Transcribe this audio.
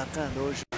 atacando hoje